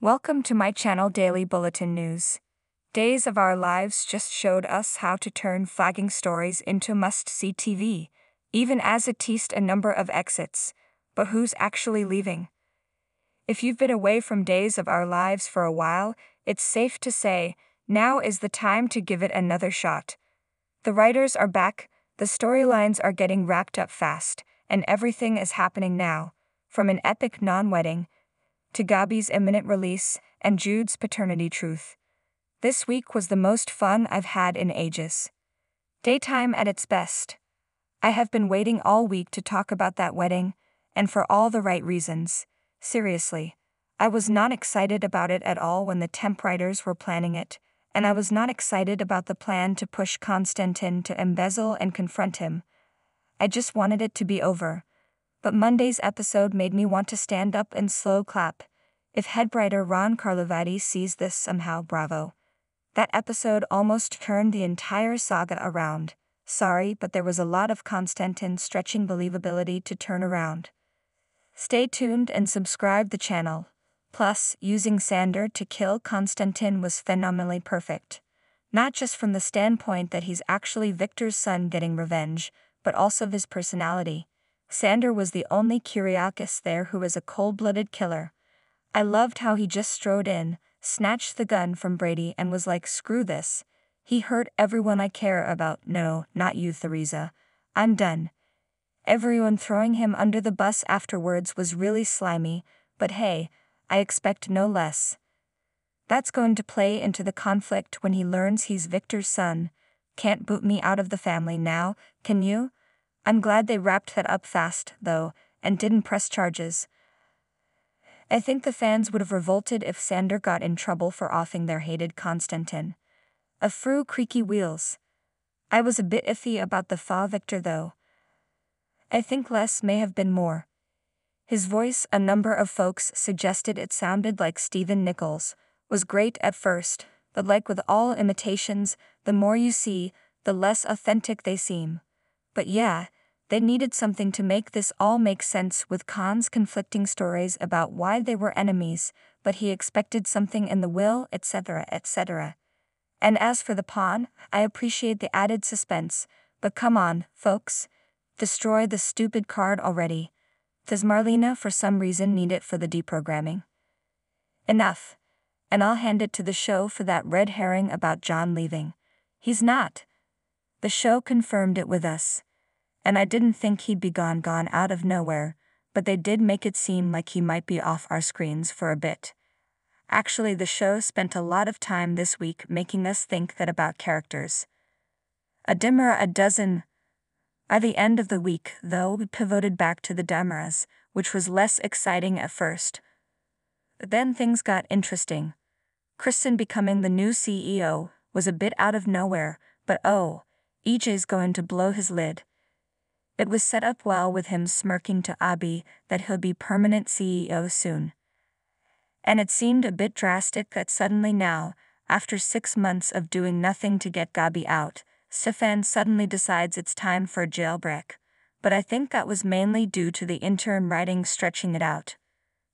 Welcome to my channel Daily Bulletin News. Days of Our Lives just showed us how to turn flagging stories into must see TV, even as it teased a number of exits. But who's actually leaving? If you've been away from Days of Our Lives for a while, it's safe to say, now is the time to give it another shot. The writers are back, the storylines are getting wrapped up fast, and everything is happening now, from an epic non wedding to Gabi's imminent release and Jude's paternity truth. This week was the most fun I've had in ages. Daytime at its best. I have been waiting all week to talk about that wedding, and for all the right reasons. Seriously, I was not excited about it at all when the temp writers were planning it, and I was not excited about the plan to push Konstantin to embezzle and confront him. I just wanted it to be over. But Monday's episode made me want to stand up and slow clap. If head writer Ron Carlivati sees this somehow, bravo. That episode almost turned the entire saga around. Sorry, but there was a lot of Konstantin stretching believability to turn around. Stay tuned and subscribe the channel. Plus, using Xander to kill Konstantin was phenomenally perfect. Not just from the standpoint that he's actually Victor's son getting revenge, but also of his personality. Xander was the only Kiriakis there who was a cold blooded killer. I loved how he just strode in, snatched the gun from Brady, and was like, screw this. He hurt everyone I care about. No, not you, Theresa. I'm done. Everyone throwing him under the bus afterwards was really slimy, but hey, I expect no less. That's going to play into the conflict when he learns he's Victor's son. Can't boot me out of the family now, can you? I'm glad they wrapped that up fast, though, and didn't press charges. I think the fans would have revolted if Xander got in trouble for offing their hated Konstantin. A fru creaky wheels. I was a bit iffy about the Fa Victor though. I think less may have been more. His voice, a number of folks suggested it sounded like Stephen Nichols, was great at first, but like with all imitations, the more you see, the less authentic they seem. But yeah, they needed something to make this all make sense with Khan's conflicting stories about why they were enemies, but he expected something in the will, etc., etc. And as for the pawn, I appreciate the added suspense, but come on, folks. Destroy the stupid card already. Does Marlena for some reason need it for the deprogramming? Enough. And I'll hand it to the show for that red herring about John leaving. He's not. The show confirmed it with us and I didn't think he'd be gone gone out of nowhere, but they did make it seem like he might be off our screens for a bit. Actually, the show spent a lot of time this week making us think that about characters. A dimmer a dozen. By the end of the week, though, we pivoted back to the DiMeras, which was less exciting at first. But then things got interesting. Kristen becoming the new CEO was a bit out of nowhere, but oh, EJ's going to blow his lid. It was set up well with him smirking to Abi that he'll be permanent CEO soon. And it seemed a bit drastic that suddenly now, after six months of doing nothing to get Gabi out, Stefan suddenly decides it's time for a jailbreak. But I think that was mainly due to the interim writing stretching it out.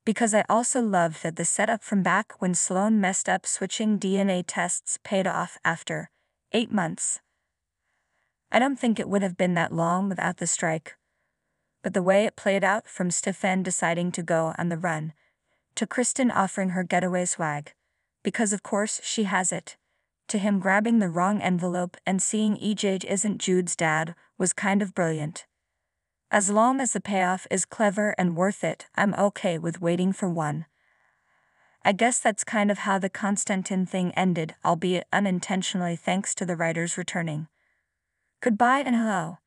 Because I also loved that the setup from back when Sloan messed up switching DNA tests paid off after eight months. I don't think it would have been that long without the strike. But the way it played out from Stefan deciding to go on the run, to Kristen offering her getaway swag, because of course she has it, to him grabbing the wrong envelope and seeing EJ isn't Jude's dad, was kind of brilliant. As long as the payoff is clever and worth it, I'm okay with waiting for one. I guess that's kind of how the Konstantin thing ended, albeit unintentionally thanks to the writers returning. Goodbye and hello.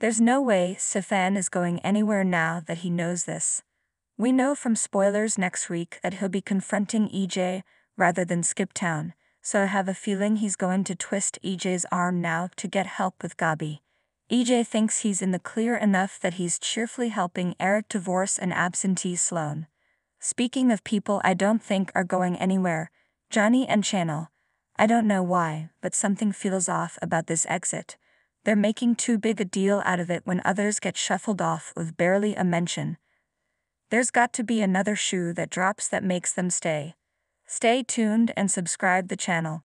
There's no way Stefan is going anywhere now that he knows this. We know from spoilers next week that he'll be confronting EJ rather than skip town, so I have a feeling he's going to twist EJ's arm now to get help with Gabi. EJ thinks he's in the clear enough that he's cheerfully helping Eric divorce an absentee Sloan. Speaking of people I don't think are going anywhere, Johnny and Chanel, I don't know why, but something feels off about this exit. They're making too big a deal out of it when others get shuffled off with barely a mention. there's got to be another shoe that drops that makes them stay. Stay tuned and subscribe the channel.